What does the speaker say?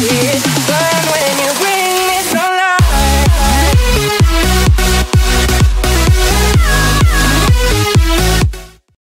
Yeah.